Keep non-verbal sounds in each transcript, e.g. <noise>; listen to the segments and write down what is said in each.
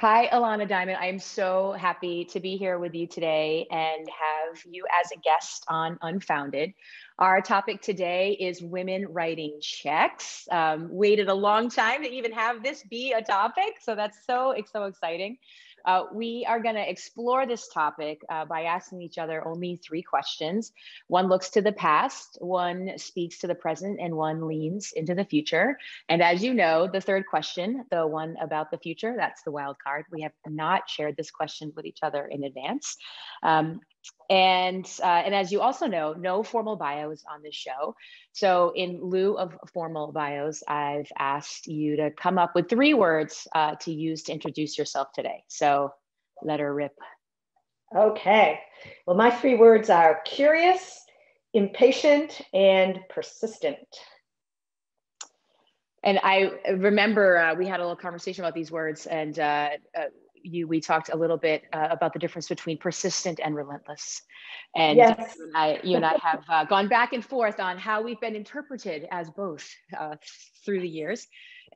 Hi, Ilana Diamond. I am so happy to be here with you today and have you as a guest on Unfounded. Our topic today is women writing checks. Um, waited a long time to even have this be a topic, so that's so so exciting. Uh, we are going to explore this topic uh, by asking each other only three questions. One looks to the past, one speaks to the present, and one leans into the future. And as you know, the third question, the one about the future, that's the wild card. We have not shared this question with each other in advance. Um, and uh, and as you also know, no formal bios on this show. So in lieu of formal bios, I've asked you to come up with three words uh, to use to introduce yourself today. So let her rip. Okay. Well, my three words are curious, impatient, and persistent. And I remember uh, we had a little conversation about these words, and uh, uh, you we talked a little bit uh, about the difference between persistent and relentless and yes. you, and I, you and I have uh, gone back and forth on how we've been interpreted as both uh, through the years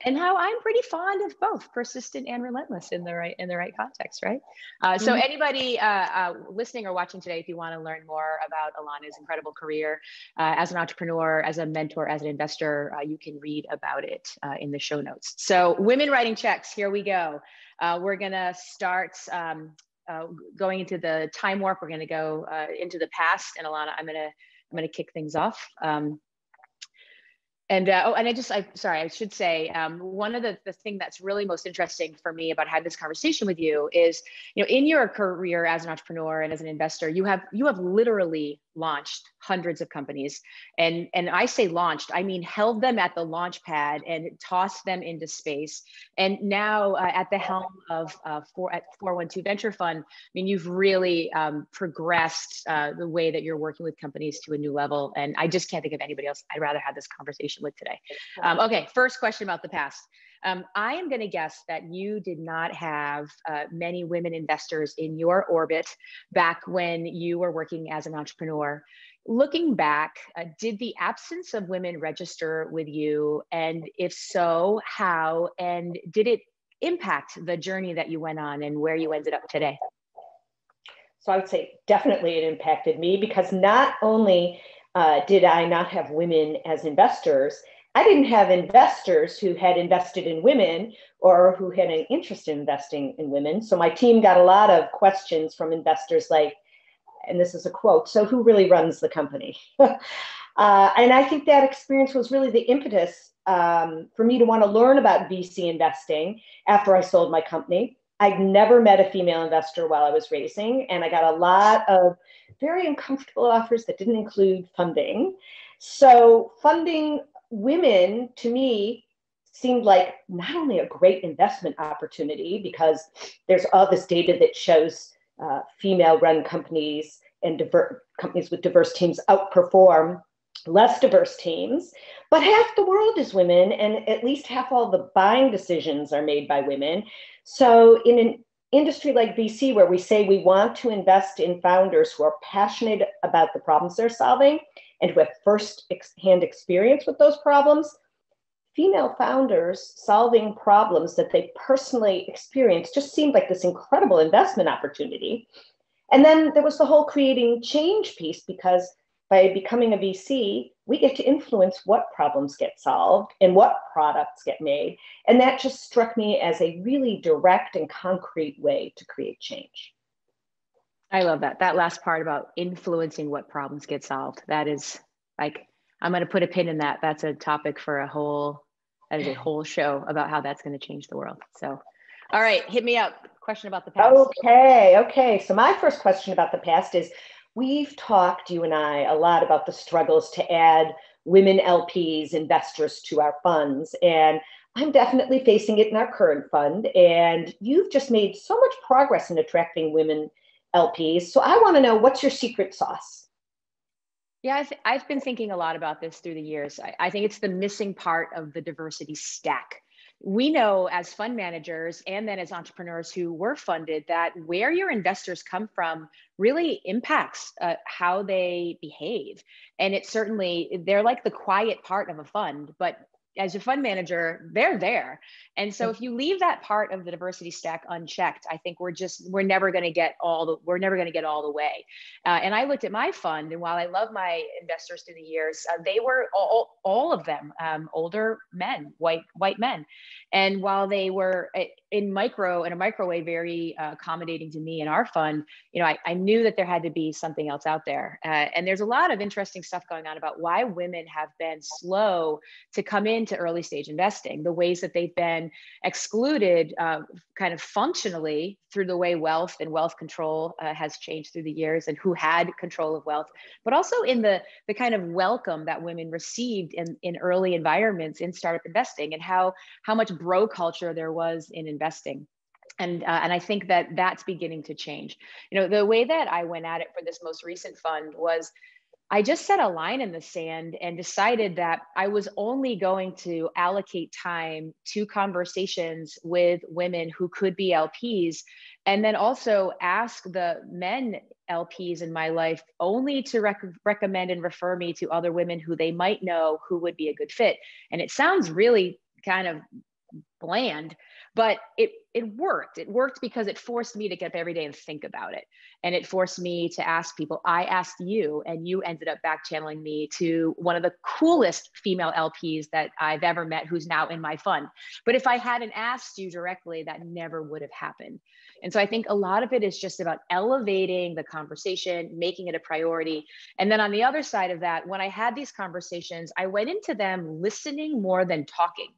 and how I'm pretty fond of both persistent and relentless in the right in the right context, right? Uh, so mm-hmm. anybody uh, uh, listening or watching today, if you want to learn more about Ilana's incredible career uh, as an entrepreneur, as a mentor, as an investor, uh, you can read about it uh, in the show notes. So women writing checks, here we go. we're gonna start um, going into the time warp. We're gonna go into the past, and Alana, I'm gonna I'm gonna kick things off. Um, and uh, oh, and I just, I sorry, I should say, um, one of the the thing that's really most interesting for me about having this conversation with you is, you know, in your career as an entrepreneur and as an investor, you have you have literally launched hundreds of companies. And and i say launched i mean held them at the launch pad and tossed them into space. And now uh, at the helm of uh, four at 412 venture fund i mean you've really um, progressed uh, the way that you're working with companies to a new level. And i just can't think of anybody else i'd rather have this conversation with today. Um, okay first question about the past um, I am going to guess that you did not have uh, many women investors in your orbit back when you were working as an entrepreneur. Looking back, uh, did the absence of women register with you? And if so, how? And did it impact the journey that you went on and where you ended up today? So I would say definitely it impacted me because not only uh, did I not have women as investors, I didn't have investors who had invested in women or who had an interest in investing in women. So my team got a lot of questions from investors like, and this is a quote, so who really runs the company? <laughs> uh, and I think that experience was really the impetus um, for me to want to learn about VC investing after I sold my company. I'd never met a female investor while I was raising, and I got a lot of very uncomfortable offers that didn't include funding. So, funding women to me seemed like not only a great investment opportunity because there's all this data that shows uh, female run companies and diver- companies with diverse teams outperform less diverse teams but half the world is women and at least half all the buying decisions are made by women. So in an industry like vc where we say we want to invest in founders who are passionate about the problems they're solving and who have first hand experience with those problems, female founders solving problems that they personally experienced just seemed like this incredible investment opportunity. And then there was the whole creating change piece because by becoming a VC, we get to influence what problems get solved and what products get made. And that just struck me as a really direct and concrete way to create change. I love that. That last part about influencing what problems get solved. That is like, I'm going to put a pin in that. That's a topic for a whole, that is a whole show about how that's going to change the world. So, all right, hit me up. Question about the past. Okay. Okay. So, my first question about the past is we've talked, you and I, a lot about the struggles to add women LPs, investors to our funds. And I'm definitely facing it in our current fund. And you've just made so much progress in attracting women LPs. So I want to know what's your secret sauce? Yeah, I've, I've been thinking a lot about this through the years. I, I think it's the missing part of the diversity stack. We know as fund managers and then as entrepreneurs who were funded that where your investors come from really impacts uh, how they behave. And it certainly, they're like the quiet part of a fund, but as a fund manager, they're there. And so if you leave that part of the diversity stack unchecked, I think we're just we're never going to get all the we're never going to get all the way. Uh, and I looked at my fund, and while I love my investors through the years, uh, they were all, all of them um, older men, white white men. And while they were uh, in micro in a microwave very uh, accommodating to me and our fund, you know, I, I knew that there had to be something else out there. Uh, and there's a lot of interesting stuff going on about why women have been slow to come into early stage investing, the ways that they've been excluded uh, kind of functionally through the way wealth and wealth control uh, has changed through the years and who had control of wealth, but also in the, the kind of welcome that women received in, in early environments in startup investing and how, how much bro culture there was in investing and uh, and I think that that's beginning to change. You know, the way that I went at it for this most recent fund was I just set a line in the sand and decided that I was only going to allocate time to conversations with women who could be LPs, and then also ask the men LPs in my life only to rec- recommend and refer me to other women who they might know who would be a good fit. And it sounds really kind of bland, but it it worked. It worked because it forced me to get up every day and think about it. And it forced me to ask people. I asked you, and you ended up back channeling me to one of the coolest female LPs that I've ever met, who's now in my fund. But if I hadn't asked you directly, that never would have happened. And so I think a lot of it is just about elevating the conversation, making it a priority. And then on the other side of that, when I had these conversations, I went into them listening more than talking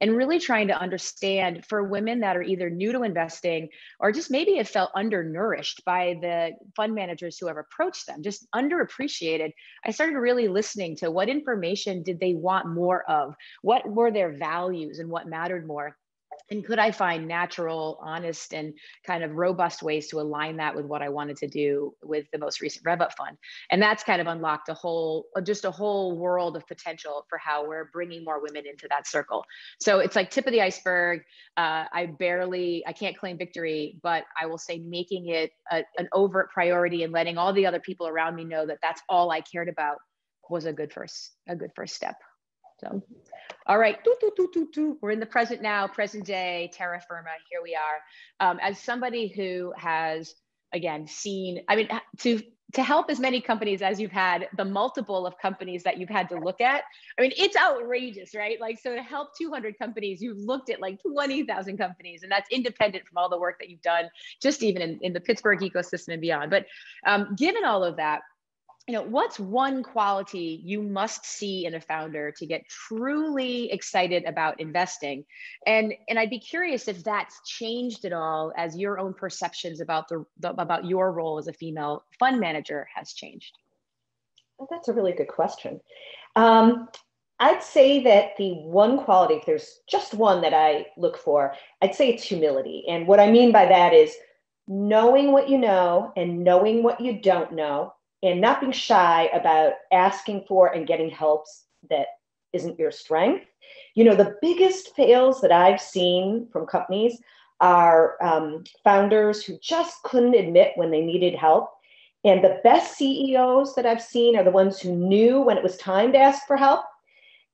and really trying to understand for women that are either new to investing or just maybe have felt undernourished by the fund managers who have approached them, just underappreciated. I started really listening to what information did they want more of? What were their values and what mattered more? And could I find natural, honest, and kind of robust ways to align that with what I wanted to do with the most recent RevUp fund? And that's kind of unlocked a whole, uh, just a whole world of potential for how we're bringing more women into that circle. So it's like tip of the iceberg. Uh, I barely, I can't claim victory, but I will say making it a, an overt priority and letting all the other people around me know that that's all I cared about was a good first, a good first step. So, all right, we're in the present now, present day, terra firma, here we are. Um, as somebody who has, again, seen, I mean, to, to help as many companies as you've had, the multiple of companies that you've had to look at, I mean, it's outrageous, right? Like, so to help 200 companies, you've looked at like 20,000 companies, and that's independent from all the work that you've done, just even in, in the Pittsburgh ecosystem and beyond. But um, given all of that, you know what's one quality you must see in a founder to get truly excited about investing? And and i'd be curious if that's changed at all as your own perceptions about the, the about your role as a female fund manager has changed. Well, that's a really good question. Um, i'd say that the one quality if there's just one that i look for i'd say it's humility. And what i mean by that is knowing what you know and knowing what you don't know and not being shy about asking for and getting helps that isn't your strength. You know, the biggest fails that I've seen from companies are um, founders who just couldn't admit when they needed help. And the best CEOs that I've seen are the ones who knew when it was time to ask for help.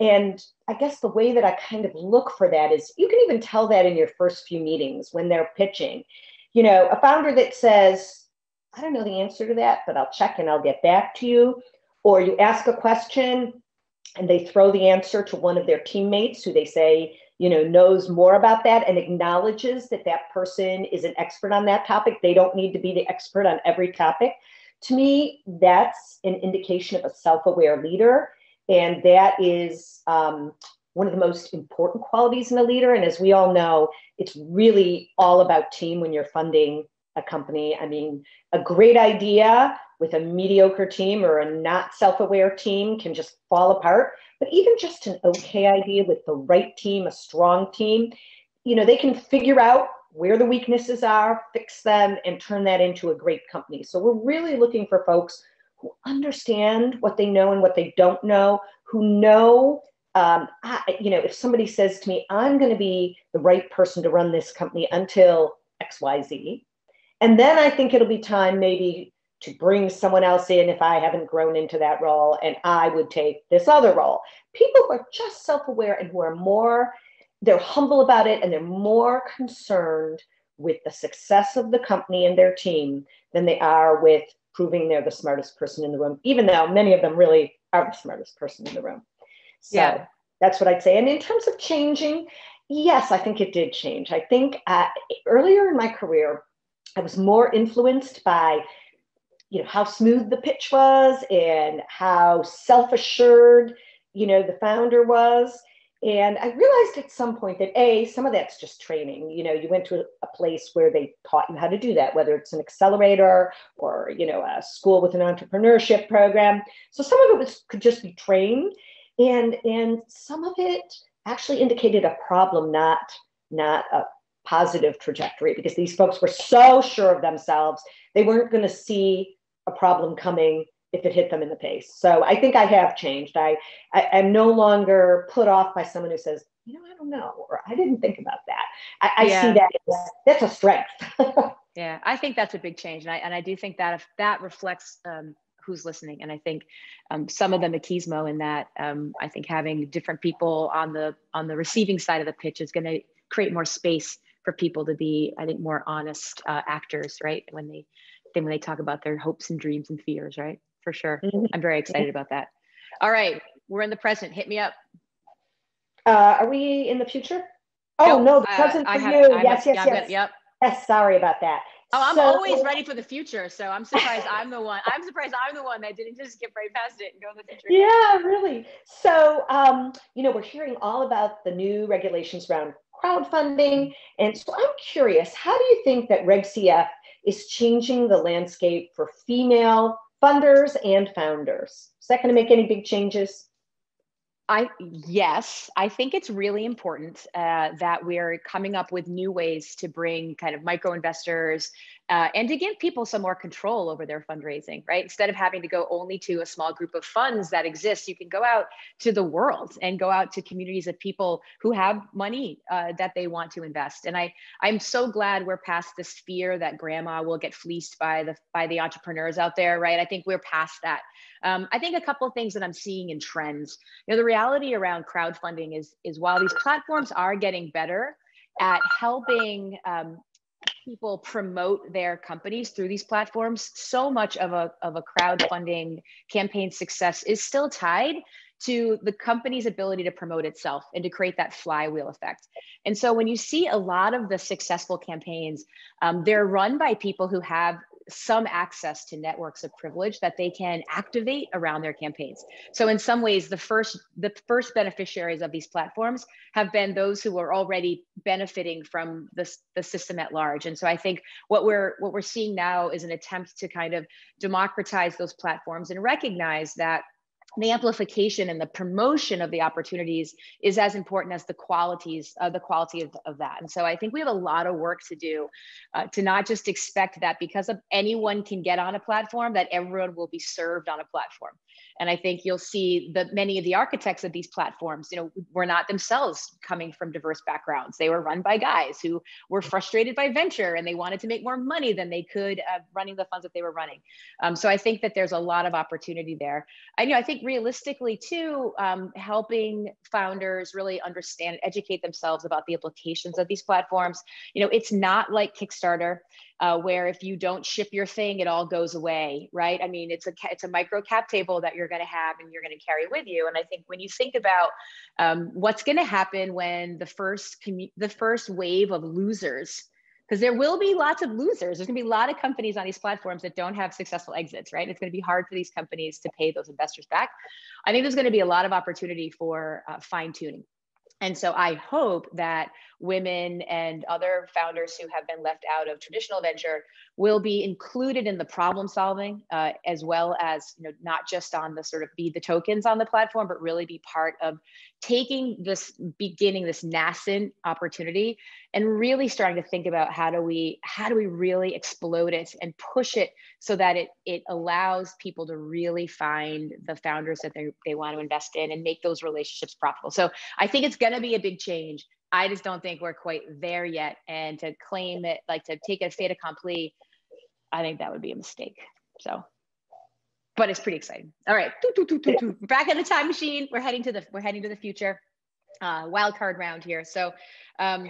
And I guess the way that I kind of look for that is you can even tell that in your first few meetings when they're pitching. You know, a founder that says, I don't know the answer to that, but I'll check and I'll get back to you. Or you ask a question and they throw the answer to one of their teammates who they say, you know, knows more about that and acknowledges that that person is an expert on that topic. They don't need to be the expert on every topic. To me, that's an indication of a self aware leader. And that is um, one of the most important qualities in a leader. And as we all know, it's really all about team when you're funding a company. I mean, a great idea with a mediocre team or a not self aware team can just fall apart. But even just an okay idea with the right team, a strong team, you know, they can figure out where the weaknesses are, fix them, and turn that into a great company. So we're really looking for folks who understand what they know and what they don't know, who know. Um, I, you know, if somebody says to me, I'm going to be the right person to run this company until XYZ, and then I think it'll be time maybe to bring someone else in if I haven't grown into that role, and I would take this other role. People who are just self aware and who are more, they're humble about it and they're more concerned with the success of the company and their team than they are with proving they're the smartest person in the room, even though many of them really are the smartest person in the room. So yeah. that's what I'd say. And in terms of changing, yes, I think it did change. I think uh, earlier in my career, I was more influenced by you know how smooth the pitch was and how self-assured you know the founder was. And i realized at some point that a some of that's just training. You know you went to a place where they taught you how to do that whether it's an accelerator or you know a school with an entrepreneurship program. So some of it was could just be trained. And and some of it actually indicated a problem not not a positive trajectory because these folks were so sure of themselves they weren't going to see a problem coming if it hit them in the face. So I think I have changed. I, I am no longer put off by someone who says, you know, I don't know, or I didn't think about that. I, I yeah. see that as, that's a strength. <laughs> yeah, I think that's a big change, and I and I do think that if that reflects um, who's listening, and I think um, some of the machismo in that um, I think having different people on the on the receiving side of the pitch is going to create more space for people to be, I think, more honest uh, actors, right? When they then when they talk about their hopes and dreams and fears, right? For sure. Mm-hmm. I'm very excited about that. All right, we're in the present. Hit me up. Uh, are we in the future? Oh no, the uh, present uh, for have, you. I yes, have, yes, yeah, yes. yep. Yes, sorry about that. Oh, I'm so, always ready for the future. So I'm surprised I'm the one. I'm surprised I'm the one that didn't just skip right past it and go to the future. Yeah, really. So, um, you know, we're hearing all about the new regulations around crowdfunding. And so I'm curious, how do you think that Reg CF is changing the landscape for female funders and founders. Is that going to make any big changes? I yes, I think it's really important uh, that we're coming up with new ways to bring kind of micro investors uh, and to give people some more control over their fundraising, right? Instead of having to go only to a small group of funds that exist, you can go out to the world and go out to communities of people who have money uh, that they want to invest. And I, I'm so glad we're past this fear that grandma will get fleeced by the by the entrepreneurs out there, right? I think we're past that. Um, I think a couple of things that I'm seeing in trends. You know, the reality around crowdfunding is is while these platforms are getting better at helping um, people promote their companies through these platforms, so much of a, of a crowdfunding campaign success is still tied to the company's ability to promote itself and to create that flywheel effect. And so when you see a lot of the successful campaigns, um, they're run by people who have some access to networks of privilege that they can activate around their campaigns. So in some ways, the first the first beneficiaries of these platforms have been those who are already benefiting from the, the system at large. And so I think what we're what we're seeing now is an attempt to kind of democratize those platforms and recognize that the amplification and the promotion of the opportunities is as important as the qualities uh, the quality of, of that. And so i think we have a lot of work to do uh, to not just expect that because of anyone can get on a platform that everyone will be served on a platform and i think you'll see that many of the architects of these platforms you know were not themselves coming from diverse backgrounds. They were run by guys who were frustrated by venture and they wanted to make more money than they could uh, running the funds that they were running. Um, so i think that there's a lot of opportunity there. I you know i think realistically too um, helping founders really understand educate themselves about the implications of these platforms. You know it's not like kickstarter uh, where if you don't ship your thing it all goes away right i mean it's a it's a micro cap table that you're going to have and you're going to carry with you and i think when you think about um, what's going to happen when the first commu- the first wave of losers because there will be lots of losers. There's going to be a lot of companies on these platforms that don't have successful exits, right? It's going to be hard for these companies to pay those investors back. I think there's going to be a lot of opportunity for uh, fine tuning. And so I hope that women and other founders who have been left out of traditional venture will be included in the problem solving uh, as well as you know not just on the sort of be the tokens on the platform but really be part of taking this beginning this nascent opportunity and really starting to think about how do we how do we really explode it and push it so that it it allows people to really find the founders that they, they want to invest in and make those relationships profitable so i think it's going to be a big change I just don't think we're quite there yet. And to claim it, like to take a fait accompli, I think that would be a mistake. So, but it's pretty exciting. All right, back in the time machine. We're heading to the we're heading to the future. Uh, wild card round here. So, um,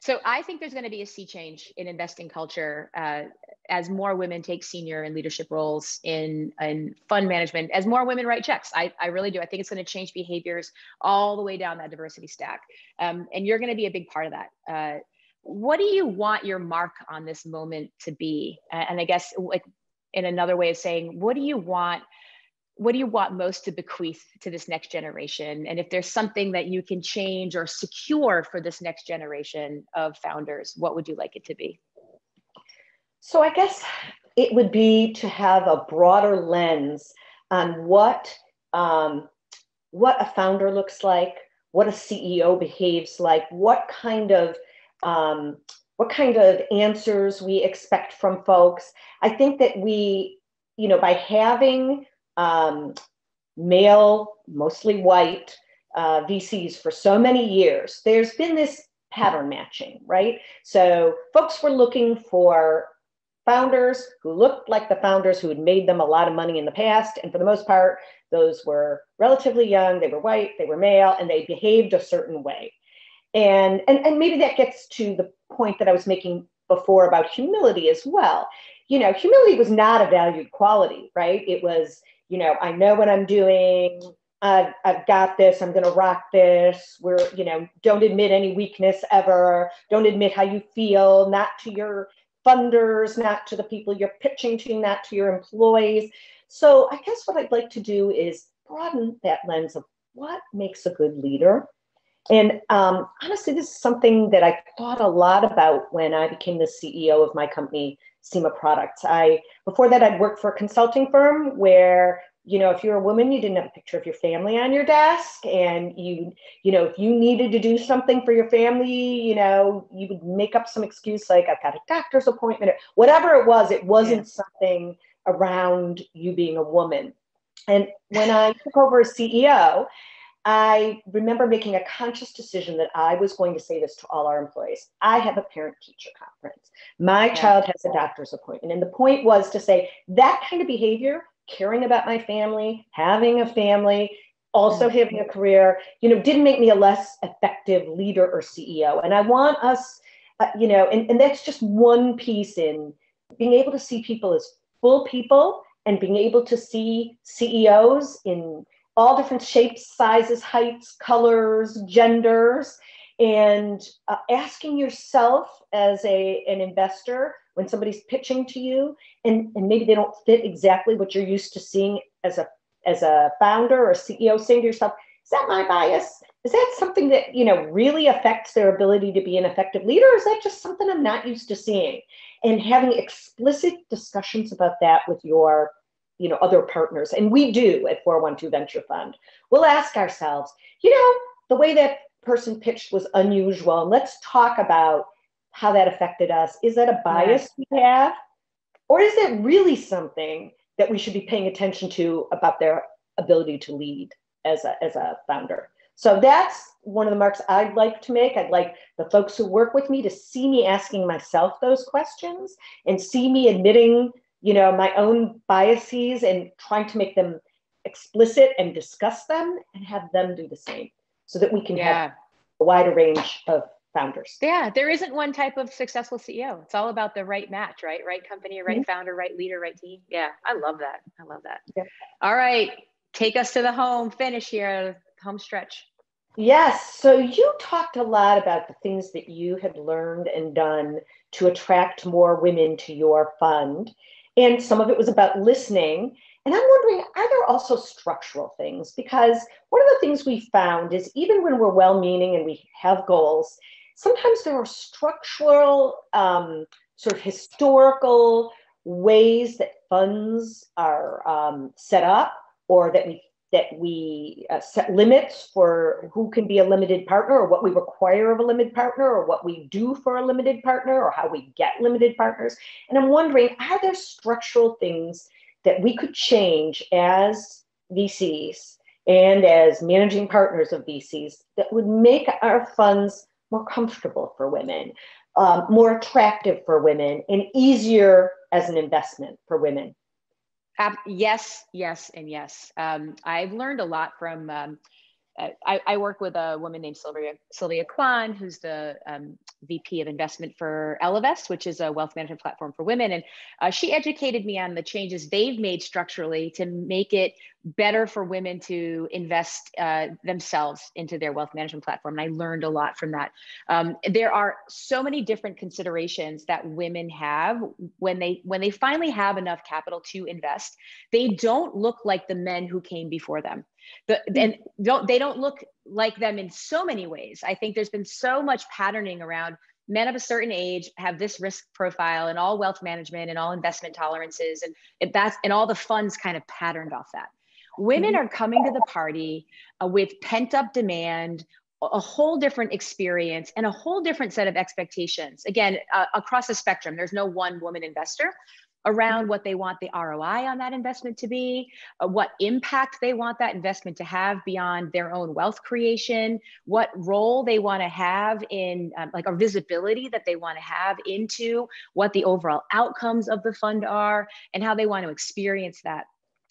so I think there's going to be a sea change in investing culture uh, as more women take senior and leadership roles in, in fund management, as more women write checks. I, I really do. I think it's going to change behaviors all the way down that diversity stack. Um, and you're going to be a big part of that. Uh, what do you want your mark on this moment to be? And I guess like in another way of saying, what do you want what do you want most to bequeath to this next generation? And if there's something that you can change or secure for this next generation of founders, what would you like it to be? So I guess it would be to have a broader lens on what um, what a founder looks like, what a CEO behaves like, what kind of um, what kind of answers we expect from folks. I think that we, you know, by having um, male, mostly white uh, VCs for so many years, there's been this pattern matching, right? So folks were looking for founders who looked like the founders who had made them a lot of money in the past. And for the most part, those were relatively young, they were white, they were male, and they behaved a certain way. And, and, and maybe that gets to the point that I was making before about humility as well. You know, humility was not a valued quality, right? It was, you know, I know what I'm doing. I've, I've got this. I'm going to rock this. We're, you know, don't admit any weakness ever. Don't admit how you feel, not to your funders, not to the people you're pitching to, not to your employees. So I guess what I'd like to do is broaden that lens of what makes a good leader. And um, honestly, this is something that I thought a lot about when I became the CEO of my company, Sima Products. I before that I'd worked for a consulting firm where you know if you're a woman you didn't have a picture of your family on your desk and you you know if you needed to do something for your family you know you would make up some excuse like I've got a doctor's appointment or whatever it was it wasn't yeah. something around you being a woman. And when I took over as CEO, I remember making a conscious decision that I was going to say this to all our employees. I have a parent teacher conference. My child has a doctor's appointment. And the point was to say that kind of behavior, caring about my family, having a family, also mm-hmm. having a career, you know, didn't make me a less effective leader or CEO. And I want us, uh, you know, and, and that's just one piece in being able to see people as full people and being able to see CEOs in all different shapes, sizes, heights, colors, genders, and uh, asking yourself as a, an investor when somebody's pitching to you and, and maybe they don't fit exactly what you're used to seeing as a as a founder or a CEO saying to yourself, is that my bias? Is that something that you know really affects their ability to be an effective leader? Or is that just something I'm not used to seeing? And having explicit discussions about that with your you know other partners and we do at 412 venture fund. We'll ask ourselves you know the way that person pitched was unusual. And let's talk about how that affected us. Is that a bias we have? Or is it really something that we should be paying attention to about their ability to lead as a, as a founder? So that's one of the marks I'd like to make. I'd like the folks who work with me to see me asking myself those questions and see me admitting you know, my own biases and trying to make them explicit and discuss them and have them do the same so that we can yeah. have a wider range of founders. Yeah, there isn't one type of successful CEO. It's all about the right match, right? Right company, right mm-hmm. founder, right leader, right team. Yeah, I love that. I love that. Yeah. All right, take us to the home finish here, home stretch. Yes. So you talked a lot about the things that you had learned and done to attract more women to your fund. And some of it was about listening. And I'm wondering, are there also structural things? Because one of the things we found is even when we're well meaning and we have goals, sometimes there are structural, um, sort of historical ways that funds are um, set up or that we that we uh, set limits for who can be a limited partner or what we require of a limited partner or what we do for a limited partner or how we get limited partners. And I'm wondering, are there structural things that we could change as VCs and as managing partners of VCs that would make our funds more comfortable for women, um, more attractive for women, and easier as an investment for women? Yes, yes, and yes. Um, I've learned a lot from um, I, I, work with a woman named Sylvia Sylvia Kwan, who's the um, VP of investment for Ellevest, which is a wealth management platform for women, and uh, she educated me on the changes they've made structurally to make it better for women to invest uh, themselves into their wealth management platform. And I learned a lot from that. Um, there are so many different considerations that women have when they when they finally have enough capital to invest. They don't look like the men who came before them. The, hmm. and don't they don't look like them in so many ways. I think there's been so much patterning around men of a certain age have this risk profile and all wealth management and all investment tolerances and it, that's and all the funds kind of patterned off that women mm-hmm. are coming to the party uh, with pent up demand a whole different experience and a whole different set of expectations again uh, across the spectrum there's no one woman investor around what they want the ROI on that investment to be, uh, what impact they want that investment to have beyond their own wealth creation, what role they want to have in um, like a visibility that they want to have into what the overall outcomes of the fund are and how they want to experience that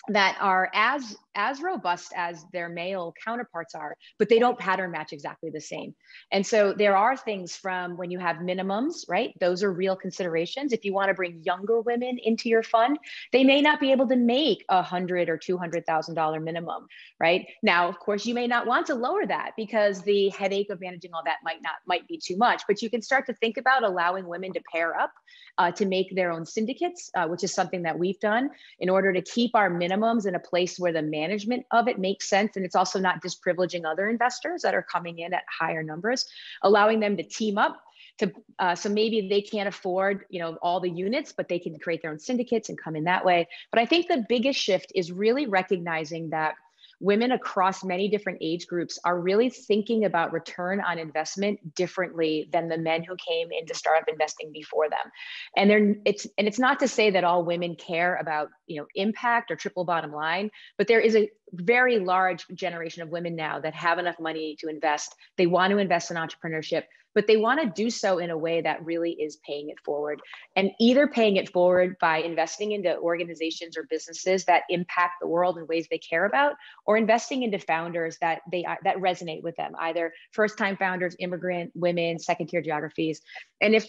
that are as as robust as their male counterparts are, but they don't pattern match exactly the same. And so there are things from when you have minimums, right? Those are real considerations. If you want to bring younger women into your fund, they may not be able to make a hundred or two hundred thousand dollar minimum, right? Now, of course, you may not want to lower that because the headache of managing all that might not might be too much. But you can start to think about allowing women to pair up uh, to make their own syndicates, uh, which is something that we've done in order to keep our minimums in a place where the management of it makes sense. And it's also not disprivileging other investors that are coming in at higher numbers, allowing them to team up to uh, so maybe they can't afford you know all the units but they can create their own syndicates and come in that way but i think the biggest shift is really recognizing that women across many different age groups are really thinking about return on investment differently than the men who came into startup investing before them. And they're it's and it's not to say that all women care about, you know, impact or triple bottom line, but there is a very large generation of women now that have enough money to invest. They want to invest in entrepreneurship but they want to do so in a way that really is paying it forward and either paying it forward by investing into organizations or businesses that impact the world in ways they care about or investing into founders that they that resonate with them either first time founders immigrant women second tier geographies and if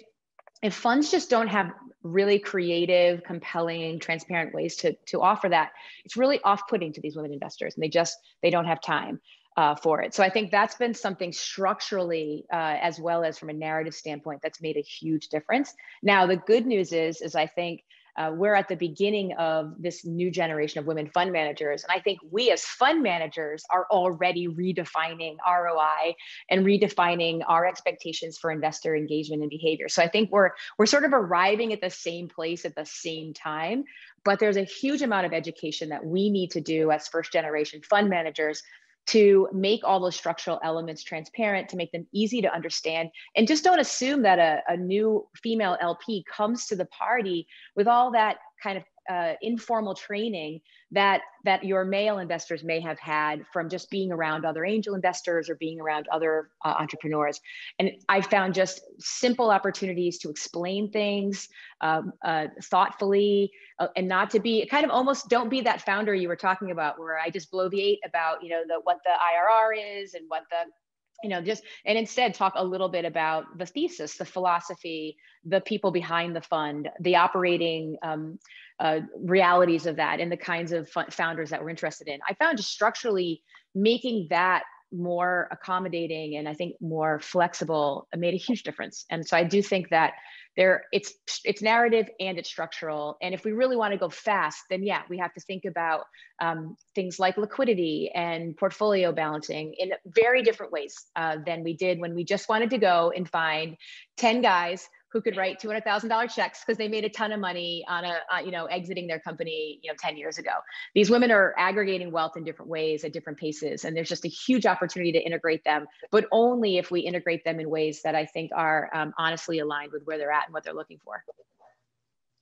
if funds just don't have really creative compelling transparent ways to, to offer that it's really off-putting to these women investors and they just they don't have time uh, for it. So I think that's been something structurally, uh, as well as from a narrative standpoint, that's made a huge difference. Now the good news is, is I think uh, we're at the beginning of this new generation of women fund managers, and I think we as fund managers are already redefining ROI and redefining our expectations for investor engagement and behavior. So I think we're we're sort of arriving at the same place at the same time, but there's a huge amount of education that we need to do as first generation fund managers to make all those structural elements transparent, to make them easy to understand. And just don't assume that a, a new female LP comes to the party with all that kind of uh, informal training that that your male investors may have had from just being around other angel investors or being around other uh, entrepreneurs. And I found just simple opportunities to explain things um, uh, thoughtfully uh, and not to be kind of almost don't be that founder you were talking about where I just bloviate about you know the what the IRR is and what the you know just and instead talk a little bit about the thesis the philosophy the people behind the fund the operating um, uh, realities of that and the kinds of founders that we're interested in. I found just structurally making that more accommodating and i think more flexible made a huge difference. And so i do think that there it's it's narrative and it's structural. And if we really want to go fast then yeah we have to think about um, things like liquidity and portfolio balancing in very different ways uh, than we did when we just wanted to go and find 10 guys who could write $200,000 checks because they made a ton of money on a, uh, you know, exiting their company, you know, 10 years ago. These women are aggregating wealth in different ways at different paces. And there's just a huge opportunity to integrate them, but only if we integrate them in ways that I think are um, honestly aligned with where they're at and what they're looking for.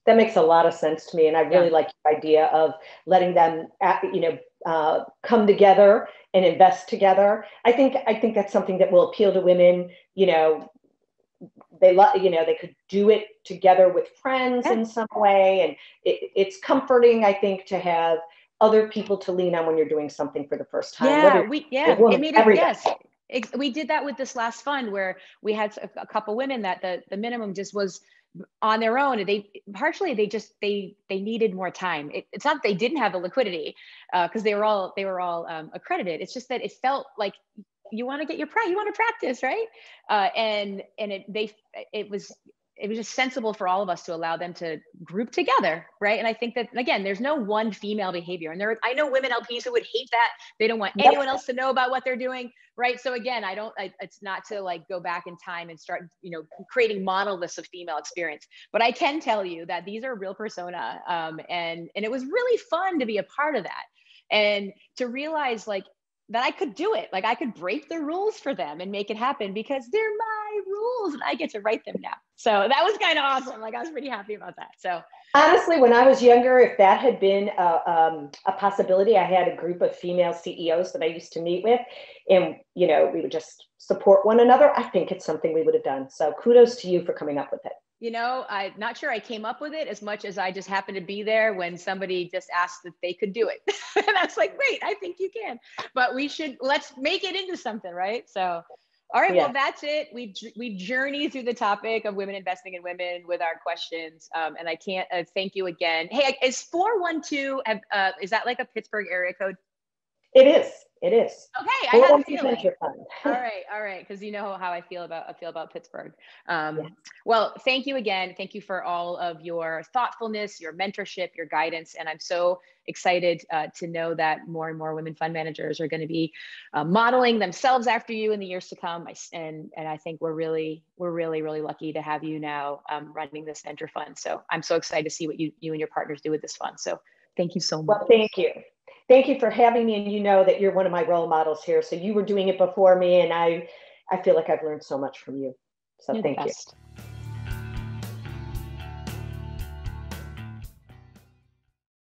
That makes a lot of sense to me. And I really yeah. like the idea of letting them, you know, uh, come together and invest together. I think I think that's something that will appeal to women. You know, they love you know they could do it together with friends Yeah. in some way and it, it's comforting i think to have other people to lean on when you're doing something for the first time Yeah, whether- we yeah, woman, it made it yes. We did that with this last fund where we had a, couple women that the the minimum just was on their own. and They partially they just they they needed more time. It, it's not that they didn't have the liquidity because they were all they were all um, accredited. It's just that it felt like you want to get your practice, you want to practice, right? Uh, and and it they it was it was just sensible for all of us to allow them to group together, right? And I think that again, there's no one female behavior, and there I know women LPs who would hate that. They don't want anyone else to know about what they're doing, right? So again, I don't. I, it's not to like go back in time and start, you know, creating monoliths of female experience. But I can tell you that these are real persona, um, and and it was really fun to be a part of that, and to realize like that I could do it. Like I could break the rules for them and make it happen because they're my rules and I get to write them now. So that was kind of awesome. Like I was pretty happy about that. So honestly when i was younger if that had been a, um, a possibility i had a group of female ceos that i used to meet with and you know we would just support one another i think it's something we would have done so kudos to you for coming up with it you know, I'm not sure I came up with it as much as I just happened to be there when somebody just asked that they could do it. <laughs> and I was like, great, I think you can. But we should let's make it into something, right? So all right, Yeah. well, that's it. We we journey through the topic of women investing in women with our questions, um, and I can't uh, thank you again. Hey, is four one two? Uh, is that like a Pittsburgh area code? It is. It is. Okay, I had a feeling. all right all right because you know how i feel about i feel about pittsburgh. Um, well thank you again. Thank you for all of your thoughtfulness your mentorship your guidance and i'm so excited uh, to know that more and more women fund managers are going to be uh, modeling themselves after you in the years to come. I s and and i think we're really we're really really lucky to have you now um, running this venture fund. So i'm so excited to see what you you and your partners do with this fund. So thank you so much. well thank you thank you for having me and you know that you're one of my role models here so you were doing it before me and i i feel like i've learned so much from you so You're thank you.